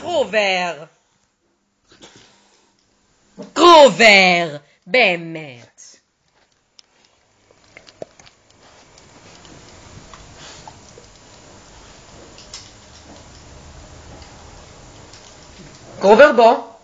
קרובר. קרובר, באמת. קרובר בוא.